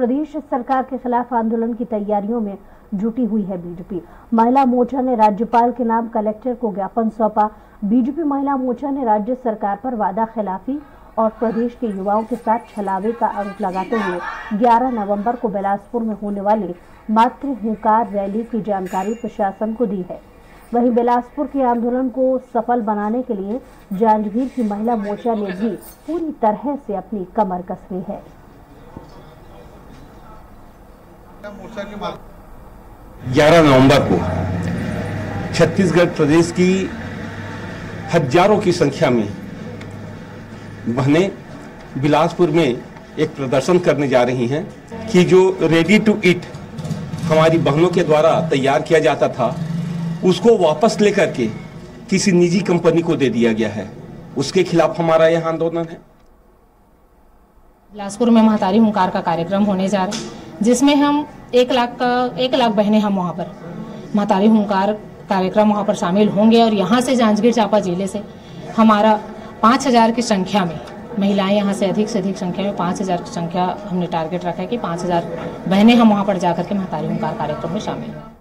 प्रदेश सरकार के खिलाफ आंदोलन की तैयारियों में जुटी हुई है बीजेपी। महिला मोर्चा ने राज्यपाल के नाम कलेक्टर को ज्ञापन सौंपा। बीजेपी महिला मोर्चा ने राज्य सरकार पर वादा खिलाफी और प्रदेश के युवाओं के साथ छलावे का आरोप लगाते हुए 11 नवंबर को बिलासपुर में होने वाली मातृ हुंकार रैली की जानकारी प्रशासन को दी है। वहीं बिलासपुर के आंदोलन को सफल बनाने के लिए जांजगीर की महिला मोर्चा ने भी पूरी तरह से अपनी कमर कस ली है। 11 नवंबर को छत्तीसगढ़ प्रदेश की हज़ारों की संख्या में बहनें बिलासपुर में एक प्रदर्शन करने जा रही हैं कि जो रेडी टू ईट हमारी बहनों के द्वारा तैयार किया जाता था उसको वापस लेकर के किसी निजी कंपनी को दे दिया गया है। उसके खिलाफ हमारा यह आंदोलन है। बिलासपुर में महतारी हुंकार का कार्यक्रम होने जा रहा है। जिसमें हम एक लाख का, एक लाख बहनें हम वहाँ पर। महतारी हंकार कार्यक्रम वहाँ पर शामिल होंगे और यहाँ से जांजगीर चांपा ज़िले से हमारा पाँच हज़ार की संख्या में महिलाएँ यहाँ से अधिक से अधिक संख्या में पाँच हज़ार की संख्या हमने टारगेट रखा है कि पाँच हज़ार बहनें हम वहाँ पर जाकर के महतारी हंकार कार्यक्रम में शामिल हों।